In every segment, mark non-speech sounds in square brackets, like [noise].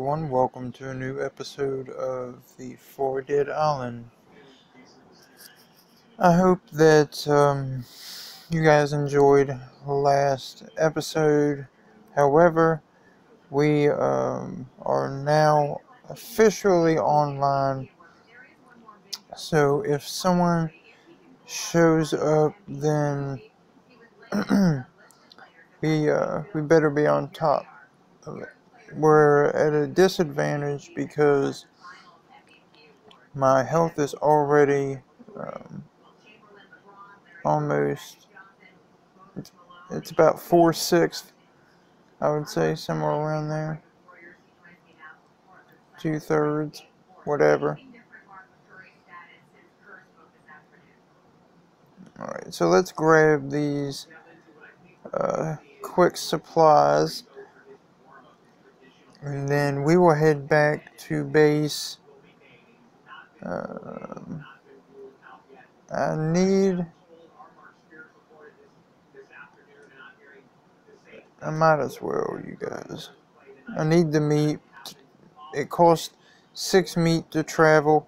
everyone. Welcome to a new episode of the Far Dead Island. I hope that um, you guys enjoyed last episode. However, we um, are now officially online. So if someone shows up, then [clears throat] we uh, we better be on top of it we're at a disadvantage because my health is already um, almost it's, about four sixths I would say somewhere around there. Two thirds whatever alright so let's grab these uh, quick supplies and then we will head back to base. Um, I need. I might as well, you guys. I need the meat. It costs six meat to travel.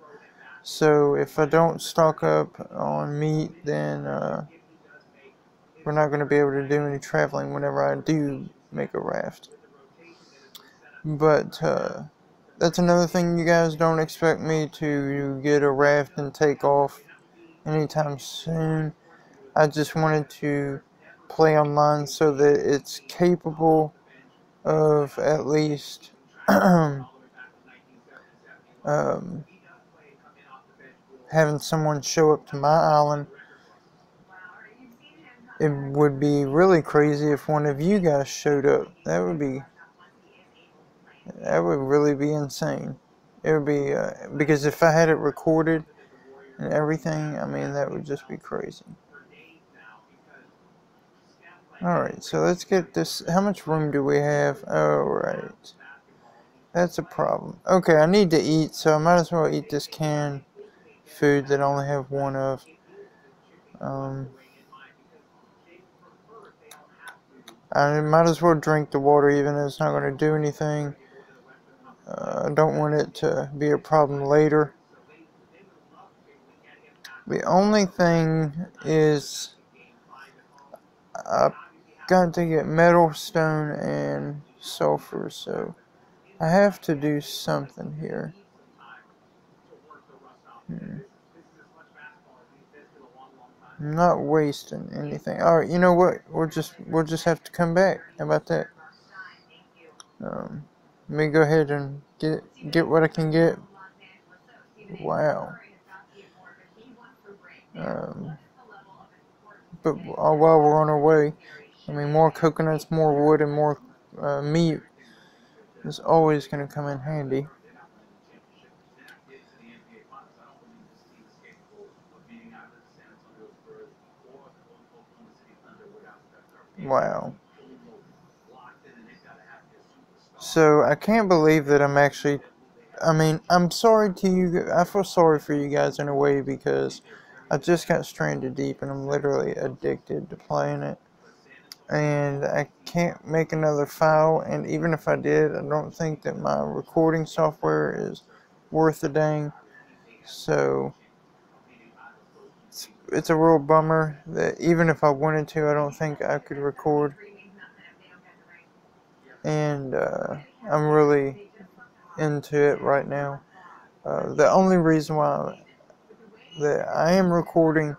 So if I don't stock up on meat, then uh, we're not going to be able to do any traveling whenever I do make a raft. But uh, that's another thing you guys don't expect me to get a raft and take off anytime soon. I just wanted to play online so that it's capable of at least [clears throat] um, having someone show up to my island. It would be really crazy if one of you guys showed up. That would be that would really be insane. It would be uh, because if I had it recorded and everything, I mean that would just be crazy. Alright, so let's get this. How much room do we have? Alright. That's a problem. Okay, I need to eat, so I might as well eat this canned food that I only have one of. Um, I might as well drink the water even though it's not going to do anything. Uh, I don't want it to be a problem later. The only thing is I've got to get metal, stone, and sulfur, so I have to do something here. Hmm. I'm not wasting anything. Alright, you know what? We'll just we'll just have to come back. How about that? Um let me go ahead and get get what I can get. Wow. Um, but while we're on our way, I mean, more coconuts, more wood, and more uh, meat is always going to come in handy. Wow. So I can't believe that I'm actually. I mean, I'm sorry to you. I feel sorry for you guys in a way because I just got stranded deep and I'm literally addicted to playing it. And I can't make another file. And even if I did, I don't think that my recording software is worth a dang. So it's, it's a real bummer that even if I wanted to, I don't think I could record and uh, I'm really into it right now. Uh, the only reason why that I am recording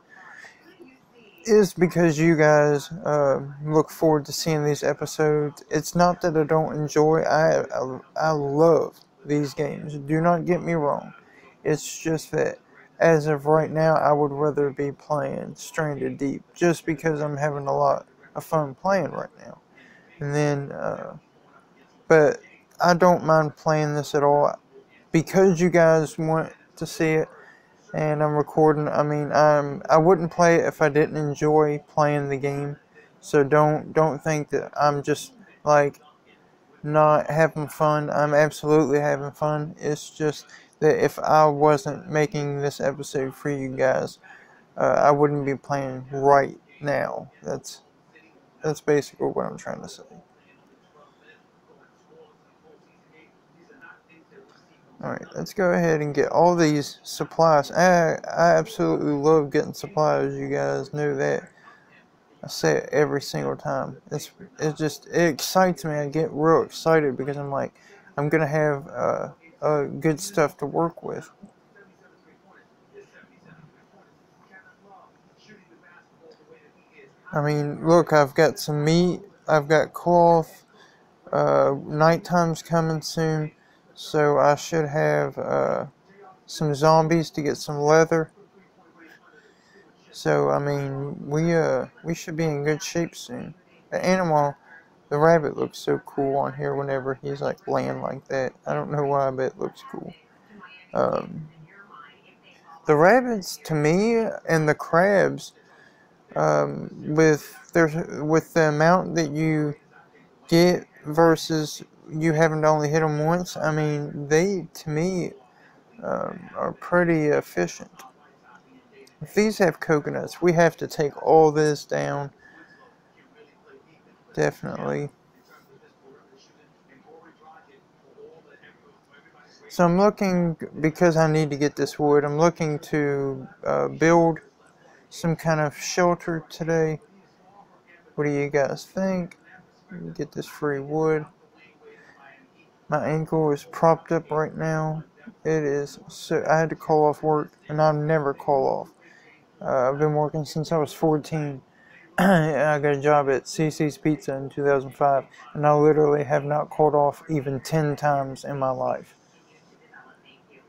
is because you guys uh, look forward to seeing these episodes. It's not that I don't enjoy. I, I I love these games. Do not get me wrong. It's just that as of right now, I would rather be playing Stranded Deep just because I'm having a lot of fun playing right now. And then uh, but I don't mind playing this at all because you guys want to see it and I'm recording. I mean, I'm I wouldn't play it if I didn't enjoy playing the game. So don't don't think that I'm just like not having fun. I'm absolutely having fun. It's just that if I wasn't making this episode for you guys, uh, I wouldn't be playing right now. That's that's basically what I'm trying to say. Alright, let's go ahead and get all these supplies. I, I absolutely love getting supplies, you guys know that. I say it every single time. It's it just it excites me. I get real excited because I'm like I'm gonna have uh, uh, good stuff to work with. I mean, look, I've got some meat. I've got cloth. Uh, nighttime's coming soon, so I should have uh, some zombies to get some leather. So I mean, we uh we should be in good shape soon. The animal, the rabbit looks so cool on here whenever he's like laying like that. I don't know why, but it looks cool. Um, the rabbits to me and the crabs, um, with their with the amount that you get versus you having to only hit them once. I mean, they to me um, are pretty efficient. If these have coconuts, we have to take all this down. Definitely. So I'm looking, because I need to get this wood, I'm looking to uh, build some kind of shelter today. What do you guys think? Get this free wood. My ankle is propped up right now. It is so I had to call off work and I never call off. Uh, I've been working since I was 14. [clears throat] I got a job at CiCi's Pizza in 2005, and I literally have not called off even 10 times in my life.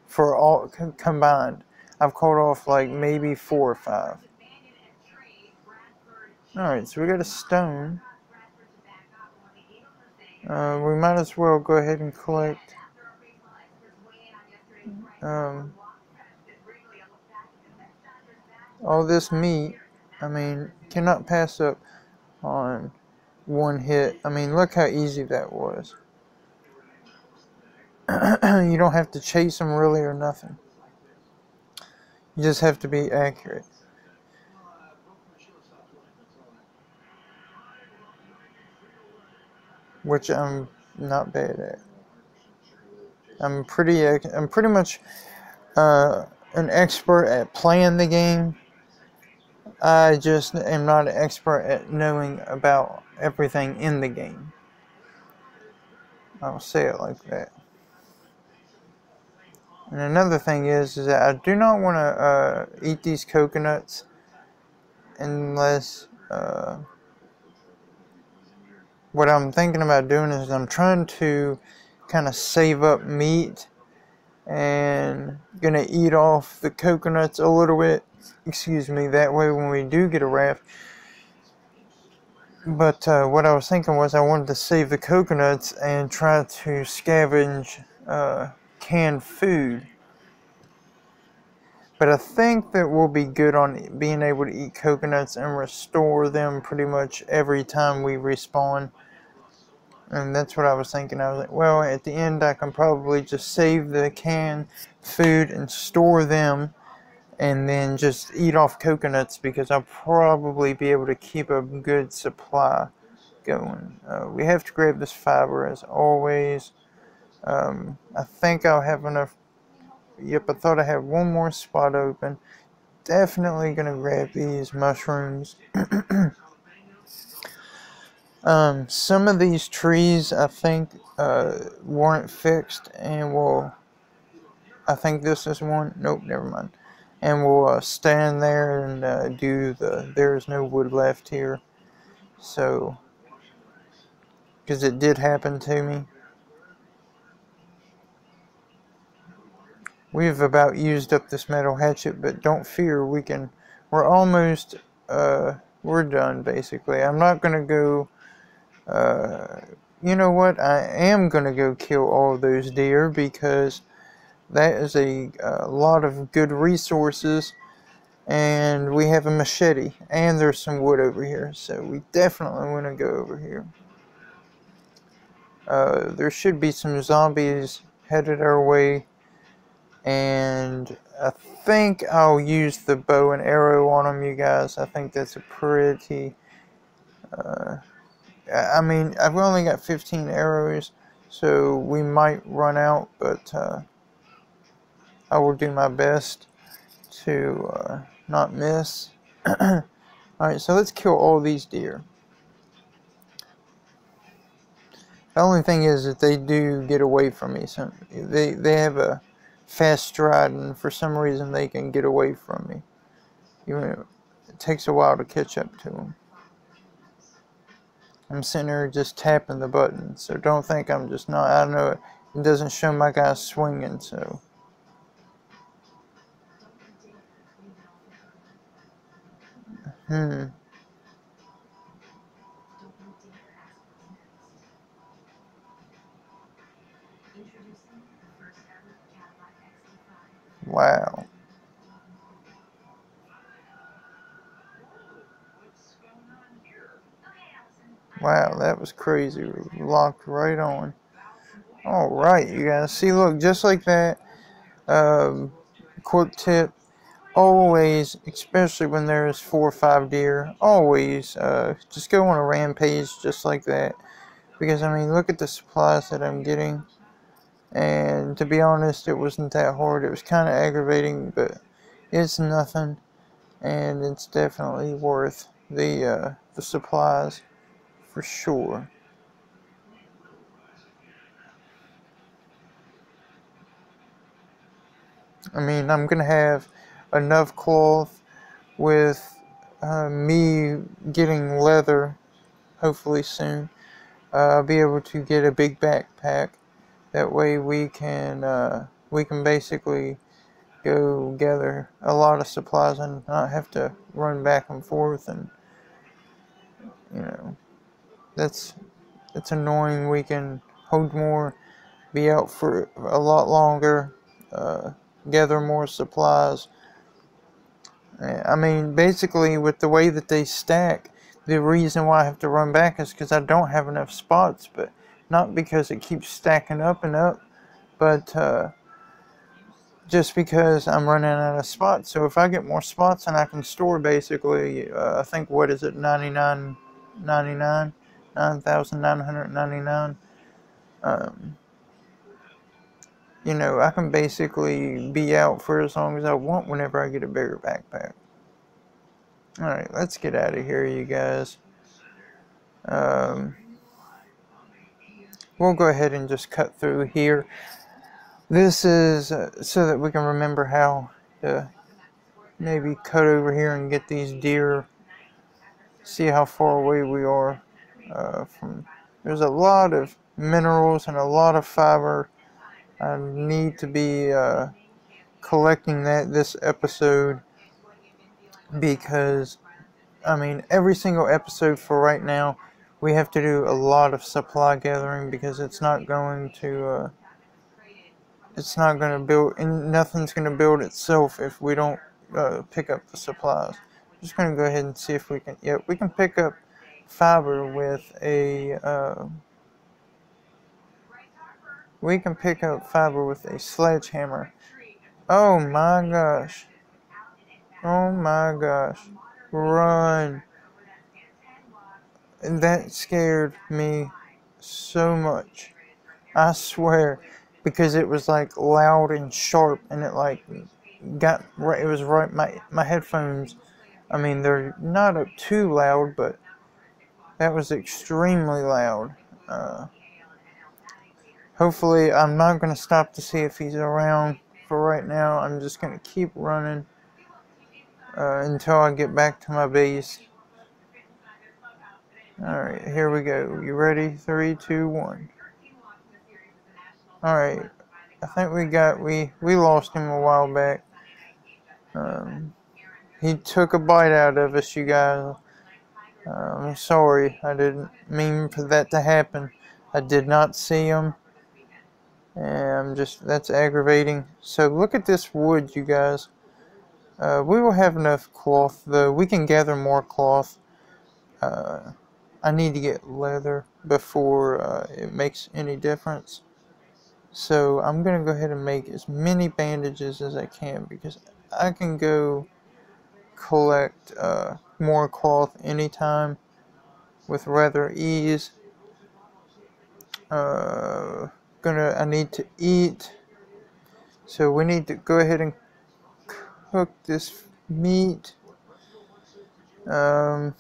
For all combined, I've called off like maybe four or five. Alright, so we got a stone. Uh, we might as well go ahead and collect. Um, all this meat, I mean, cannot pass up on one hit. I mean, look how easy that was. [clears throat] you don't have to chase them really or nothing. You just have to be accurate. Which I'm not bad at. I'm pretty, I'm pretty much uh, an expert at playing the game I just am not an expert at knowing about everything in the game. I'll say it like that. And another thing is, is that I do not want to uh, eat these coconuts unless uh, what I'm thinking about doing is I'm trying to kind of save up meat and gonna eat off the coconuts a little bit excuse me, that way when we do get a raft. But uh, what I was thinking was I wanted to save the coconuts and try to scavenge uh, canned food. But I think that we'll be good on being able to eat coconuts and restore them pretty much every time we respawn. And that's what I was thinking. I was like, well, at the end, I can probably just save the canned food and store them and then just eat off coconuts because I'll probably be able to keep a good supply going. Uh, we have to grab this fiber as always. Um, I think I'll have enough. Yep, I thought I had one more spot open. Definitely gonna grab these mushrooms. [clears throat] um, some of these trees I think uh, weren't fixed and will. I think this is one. Nope, never mind and we'll uh, stand there and uh, do the there's no wood left here so because it did happen to me we've about used up this metal hatchet but don't fear we can we're almost uh, we're done basically I'm not gonna go uh, you know what? I am gonna go kill all those deer because that is a, a lot of good resources and we have a machete and there's some wood over here so we definitely want to go over here. Uh, there should be some zombies headed our way and I think I'll use the bow and arrow on them you guys. I think that's a pretty uh, I mean I've only got 15 arrows so we might run out but uh, I will do my best to uh, not miss. [clears throat] Alright, so let's kill all these deer. The only thing is that they do get away from me. So they, they have a fast stride, and for some reason they can get away from me. Even it takes a while to catch up to them. I'm sitting there just tapping the button, so don't think I'm just not. I don't know it, it doesn't show my guy swinging, so. Hmm. Wow. Wow, that was crazy. Locked right on. Alright, you guys. See, look, just like that. Um, quick tip. Always, especially when there's four or five deer, always uh, just go on a rampage just like that. Because, I mean, look at the supplies that I'm getting. And to be honest, it wasn't that hard. It was kind of aggravating, but it's nothing. And it's definitely worth the, uh, the supplies for sure. I mean, I'm to have enough cloth with uh, me getting leather, hopefully soon. Uh, I'll be able to get a big backpack. That way we can, uh, we can basically go gather a lot of supplies and not have to run back and forth and, you know, that's, that's annoying. We can hold more, be out for a lot longer, uh, gather more supplies. I mean, basically, with the way that they stack, the reason why I have to run back is because I don't have enough spots, but not because it keeps stacking up and up, but uh, just because I'm running out of spots. So if I get more spots and I can store basically, uh, I think, what is it, 99, 99, 9,999. Um, you know, I can basically be out for as long as I want whenever I get a bigger backpack. Alright, let's get out of here, you guys. Um, we'll go ahead and just cut through here. This is uh, so that we can remember how to maybe cut over here and get these deer. See how far away we are uh, from. There's a lot of minerals and a lot of fiber I need to be uh, collecting that this episode because I mean every single episode for right now we have to do a lot of supply gathering because it's not going to uh, it's not going to build and nothing's going to build itself if we don't uh, pick up the supplies. I'm just going to go ahead and see if we can yeah we can pick up fiber with a uh, we can pick up fiber with a sledgehammer. Oh my gosh. Oh my gosh. Run. That scared me so much. I swear. Because it was like loud and sharp and it like got right it was right my my headphones I mean they're not too loud but that was extremely loud. Uh, Hopefully, I'm not going to stop to see if he's around for right now. I'm just going to keep running uh, until I get back to my base. Alright, here we go. You ready? Three, two, one. Alright. I think we got, we, we lost him a while back. Um, he took a bite out of us, you guys. I'm sorry. I didn't mean for that to happen. I did not see him. And I'm just, that's aggravating. So look at this wood, you guys. Uh, we will have enough cloth, though. We can gather more cloth. Uh, I need to get leather before uh, it makes any difference. So I'm going to go ahead and make as many bandages as I can because I can go collect uh, more cloth anytime with rather ease. Uh, gonna I need to eat So we need to go ahead and cook this meat. Um,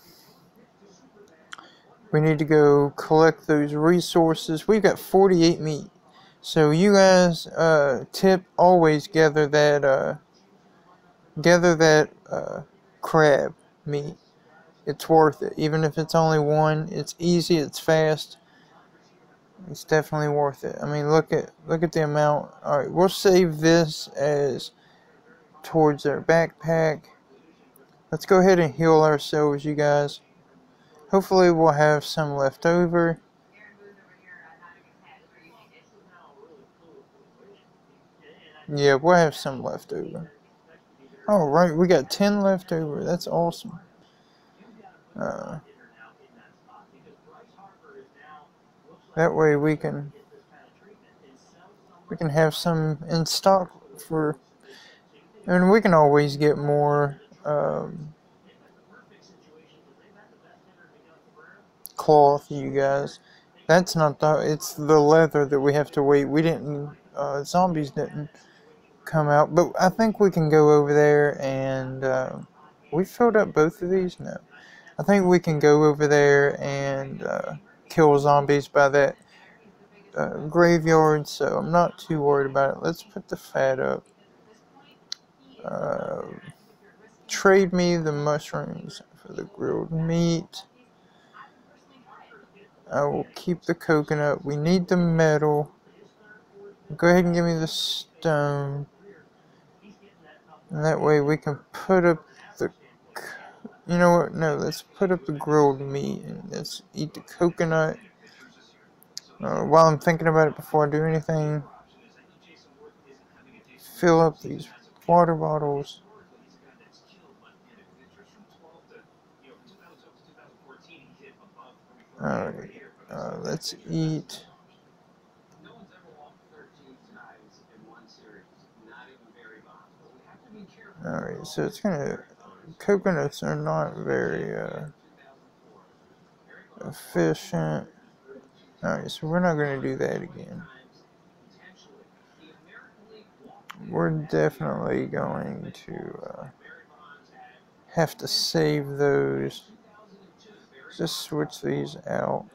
we need to go collect those resources. We've got 48 meat. So you guys, uh, tip always gather that, uh, gather that, uh, crab meat. It's worth it. Even if it's only one, it's easy, it's fast. It's definitely worth it. I mean, look at, look at the amount. Alright, we'll save this as towards our backpack. Let's go ahead and heal ourselves, you guys. Hopefully we'll have some left over. Yeah, we'll have some left over. All right, we got 10 left over. That's awesome. Uh, that way we can we can have some in stock for and we can always get more um, cloth, you guys. That's not the, it's the leather that we have to wait. We didn't, uh, zombies didn't come out, but I think we can go over there and, uh, we filled up both of these? No. I think we can go over there and, uh, kill zombies by that, uh, graveyard, so I'm not too worried about it. Let's put the fat up. Uh, trade me the mushrooms for the grilled meat. I will keep the coconut. We need the metal. Go ahead and give me the stone. And that way we can put up the... You know what? No, let's put up the grilled meat. And let's eat the coconut. Uh, while I'm thinking about it before I do anything, fill up these water bottles. Alright, uh, let's eat. Alright, so it's gonna. Coconuts are not very uh, efficient. Alright, so we're not gonna do that again. We're definitely going to uh, have to save those just switch these out.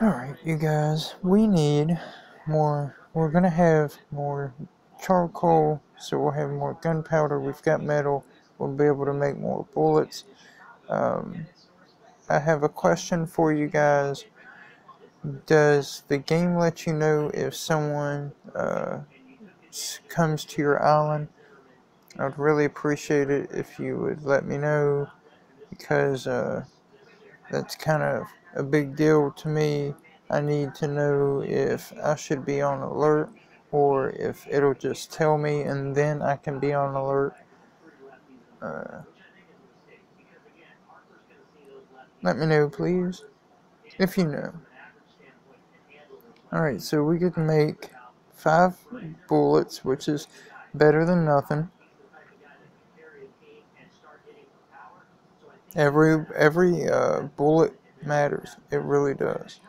Alright, you guys, we need more, we're gonna have more charcoal, so we'll have more gunpowder, we've got metal, we'll be able to make more bullets. Um, I have a question for you guys. Does the game let you know if someone uh, comes to your island? I'd really appreciate it if you would let me know because uh, that's kind of a big deal to me. I need to know if I should be on alert or if it'll just tell me and then I can be on alert. Uh, let me know, please, if you know. Alright, so we could make five bullets, which is better than nothing. Every every uh, bullet matters. It really does.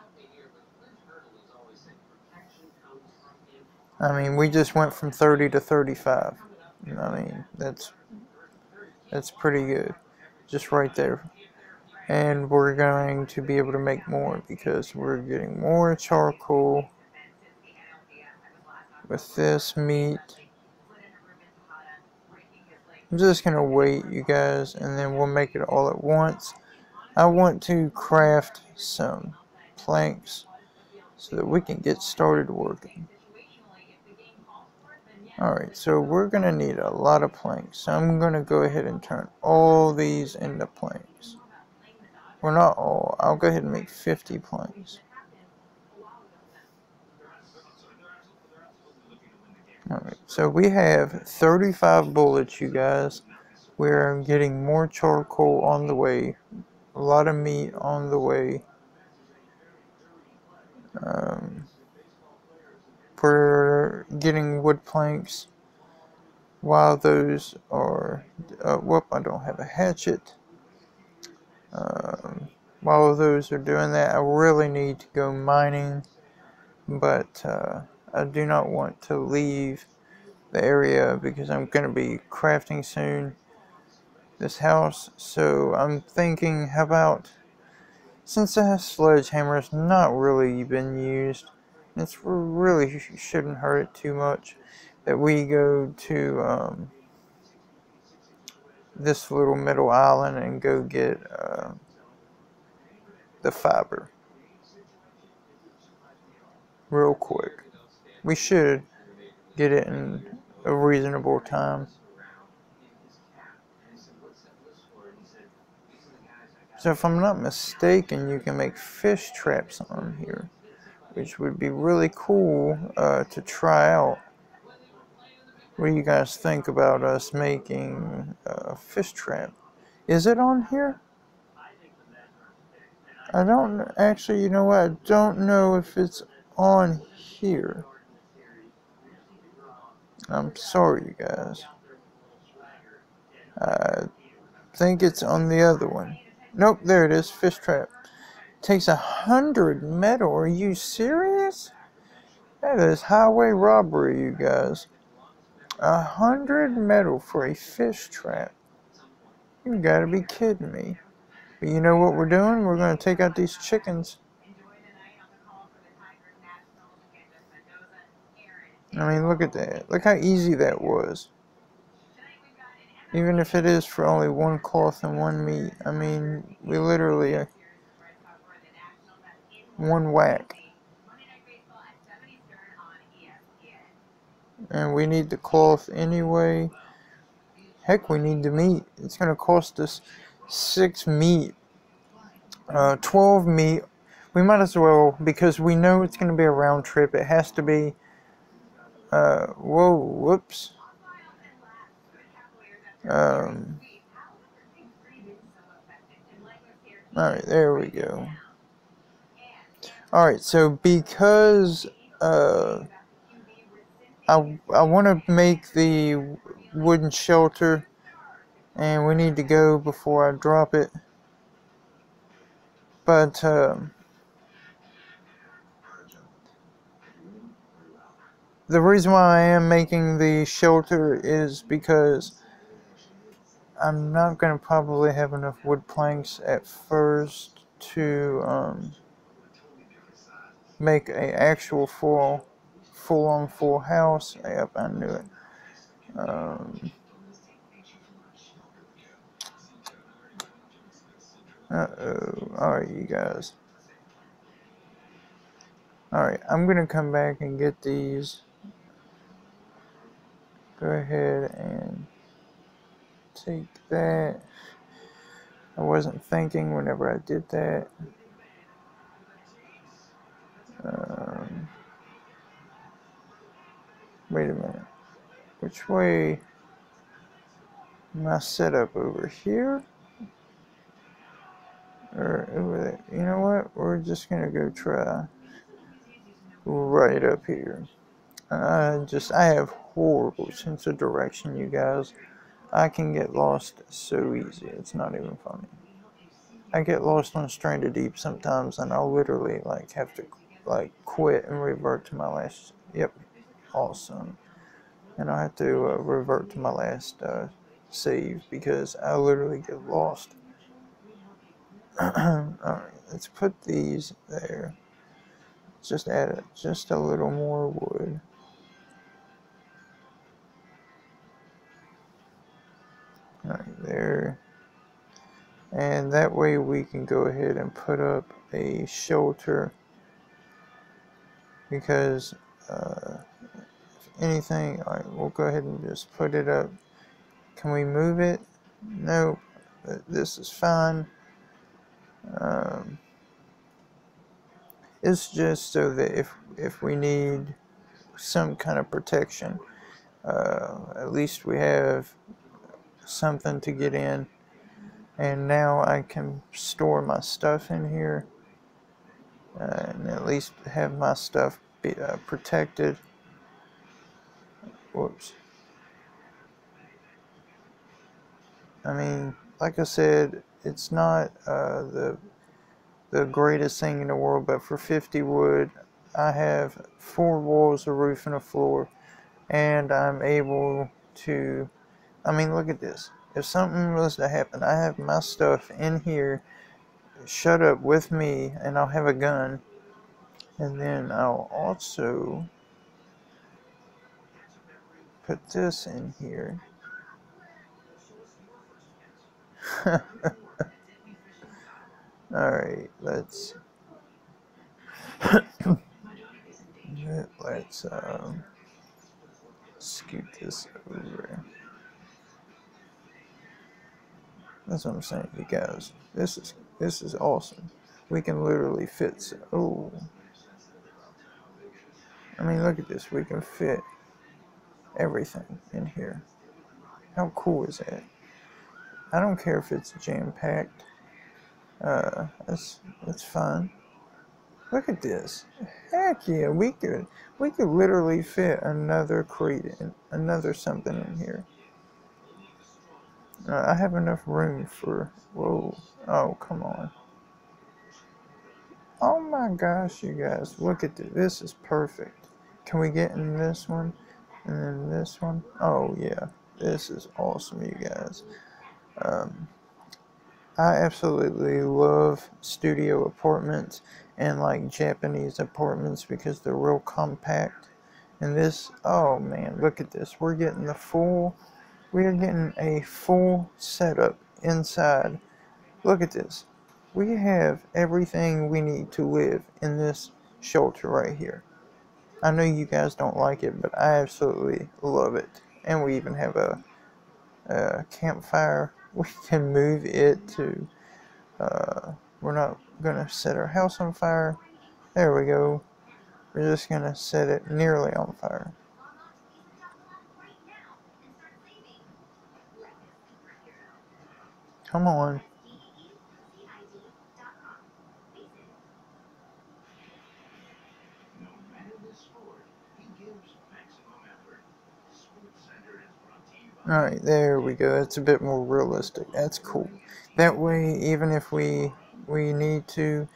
I mean, we just went from 30 to 35. I mean, that's that's pretty good. Just right there. And we're going to be able to make more because we're getting more charcoal with this meat. I'm just gonna wait you guys and then we'll make it all at once. I want to craft some planks so that we can get started working. Alright, so we're gonna need a lot of planks. So I'm gonna go ahead and turn all these into planks. Well not all, I'll go ahead and make 50 planks. Alright, so we have 35 bullets, you guys. We're getting more charcoal on the way. A lot of meat on the way. Um, we're getting wood planks. While those are... Uh, whoop, I don't have a hatchet. Um, while those are doing that, I really need to go mining. But... Uh, I do not want to leave the area because I'm going to be crafting soon this house. So I'm thinking, how about since the sledgehammer has not really been used, it really shouldn't hurt it too much that we go to um, this little middle island and go get uh, the fiber real quick. We should get it in a reasonable time. So if I'm not mistaken, you can make fish traps on here, which would be really cool uh, to try out. What do you guys think about us making a fish trap? Is it on here? I don't actually, you know what? I don't know if it's on here. I'm sorry, you guys. I think it's on the other one. Nope, there it is. Fish trap. Takes a hundred metal. Are you serious? That is highway robbery, you guys. A hundred metal for a fish trap. You gotta be kidding me. But you know what we're doing? We're gonna take out these chickens. I mean, look at that. Look how easy that was. Even if it is for only one cloth and one meat. I mean, we literally... One whack. And we need the cloth anyway. Heck, we need the meat. It's going to cost us 6 meat. Uh, 12 meat. We might as well, because we know it's going to be a round trip. It has to be uh, whoa, whoops. Um, Alright, there we go. Alright, so because uh, I, I want to make the wooden shelter and we need to go before I drop it. But, um, the reason why I am making the shelter is because I'm not going to probably have enough wood planks at first to um, make a actual full full on full house. Yep, I knew it. Um, uh oh. Alright, you guys. Alright, I'm gonna come back and get these go ahead and take that. I wasn't thinking whenever I did that. Wait a minute. Which way I set up over here? Or over there? You know what? We're just gonna go try right up here. I just, I have horrible sense of direction, you guys. I can get lost so easy. It's not even funny. I get lost on Stranded Deep sometimes, and I'll literally like have to like quit and revert to my last. Yep, awesome. And I have to uh, revert to my last uh, save because I literally get lost. [clears throat] All right, let's put these there. Just add just a little more wood. right there and that way we can go ahead and put up a shelter because uh, anything all right we'll go ahead and just put it up. Can we move it? No this is fine. Um, it's just so that if if we need some kind of protection uh, at least we have something to get in. And now I can store my stuff in here uh, and at least have my stuff be uh, protected whoops I mean like I said it's not uh, the the greatest thing in the world but for 50 wood I have four walls, a roof, and a floor, and I'm able to. I mean, look at this. If something was to happen, I have my stuff in here, shut up with me, and I'll have a gun, and then I'll also put this in here. [laughs] Alright, let's let's um, scoot this over. That's what I'm saying, you guys. This is this is awesome. We can literally fit. Oh, I mean, look at this. We can fit everything in here. How cool is that? I don't care if it's jam packed. Uh, that's that's fine. Look at this. Heck yeah, we could we could literally fit another crate in, another something in here. Uh, I have enough room for. Whoa! Oh come on. Oh my gosh, you guys, look at this. This is perfect. Can we get in this one? And then this one? Oh yeah, this is awesome, you guys. Um, I absolutely love studio apartments and like Japanese apartments because they're real compact. And this, oh man, look at this. We're getting the full, we are getting a full setup inside. Look at this. We have everything we need to live in this shelter right here. I know you guys don't like it, but I absolutely love it. And we even have a, a campfire [laughs] we can move it to, uh, we're not going to set our house on fire. There we go. We're just going to set it nearly on fire. Come on. Alright, there we go. That's a bit more realistic. That's cool. That way, even if we we need to,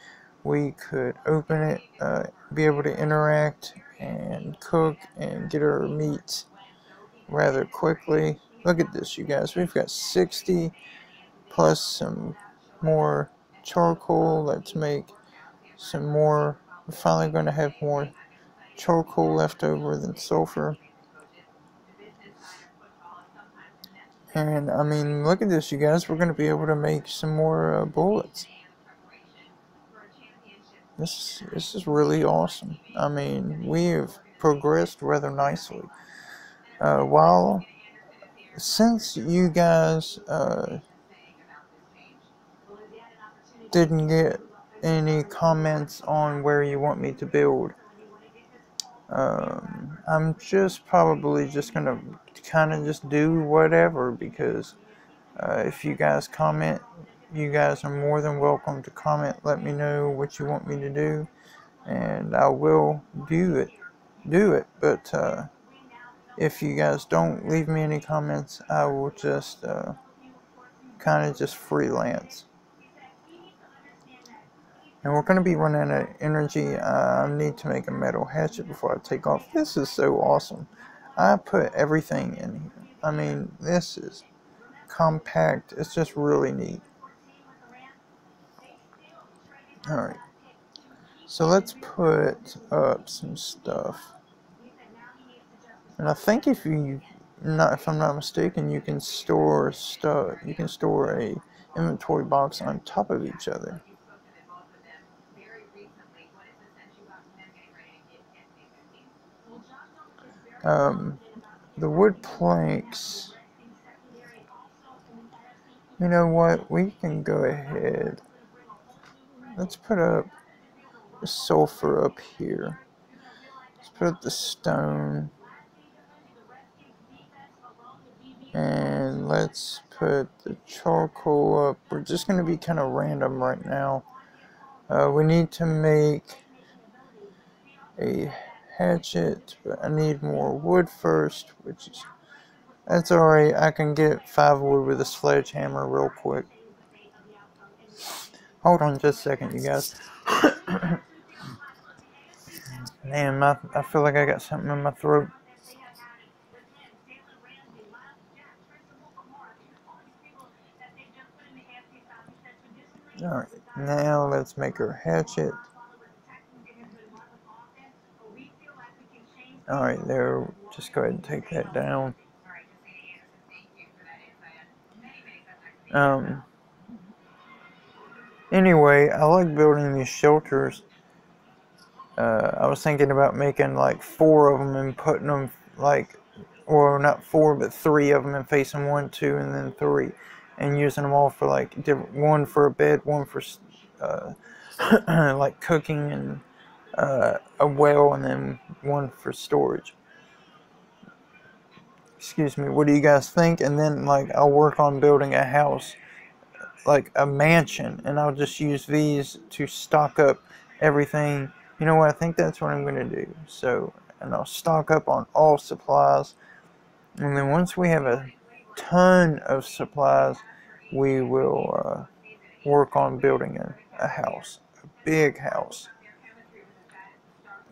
we could open it, uh, be able to interact and cook and get our meat rather quickly. Look at this, you guys. We've got 60 plus some more charcoal. Let's make some more. We're finally going to have more charcoal left over than sulfur. And I mean, look at this, you guys. We're going to be able to make some more uh, bullets. This this is really awesome. I mean, we have progressed rather nicely. Uh, while since you guys uh, didn't get any comments on where you want me to build, um, I'm just probably just gonna kind of just do whatever because uh, if you guys comment, you guys are more than welcome to comment. Let me know what you want me to do, and I will do it. Do it. But uh, if you guys don't leave me any comments, I will just uh, kind of just freelance. And we're going to be running out of energy. Uh, I need to make a metal hatchet before I take off. This is so awesome. I put everything in here. I mean, this is compact. It's just really neat. Alright. So let's put up some stuff. And I think if you not if I'm not mistaken, you can store stuff you can store a inventory box on top of each other. Um, the wood planks, you know what, we can go ahead. Let's put up sulfur up here. Let's put up the stone. And let's put the charcoal up. We're just going to be kind of random right now. Uh, we need to make a hatchet, but I need more wood first, which is, that's alright, I can get five wood with a sledgehammer real quick. Hold on just a second, you guys. [coughs] Man, my, I feel like I got something in my throat. Alright, now let's make her hatchet. Alright, there, just go ahead and take that down. Um, anyway, I like building these shelters. Uh, I was thinking about making like four of them and putting them like, or not four, but three of them and facing one, two, and then three and using them all for like different one for a bed, one for uh, [clears throat] like cooking and uh, a well, and then one for storage. Excuse me. What do you guys think? And then like I'll work on building a house, like a mansion, and I'll just use these to stock up everything. You know what? I think that's what I'm gonna do. So, and I'll stock up on all supplies, and then once we have a ton of supplies, we will uh, work on building a, a house, a big house.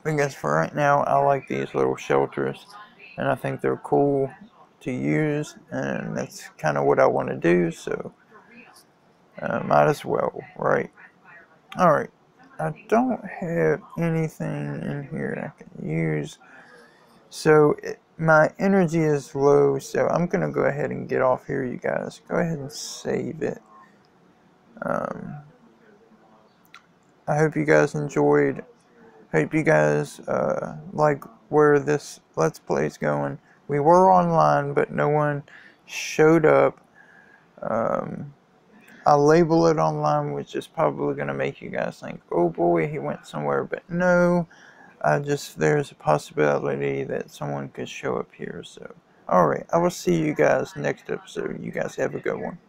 Because for right now, I like these little shelters, and I think they're cool to use, and that's kind of what I want to do, so uh, might as well, right? Alright, I don't have anything in here I can use, so it, my energy is low, so I'm gonna go ahead and get off here, you guys. Go ahead and save it. Um, I hope you guys enjoyed. Hope you guys uh, like where this Let's Play is going. We were online, but no one showed up. Um, I'll label it online, which is probably going to make you guys think, oh boy, he went somewhere, but no. I just there's a possibility that someone could show up here. So, all right, I will see you guys next episode. You guys have a good one.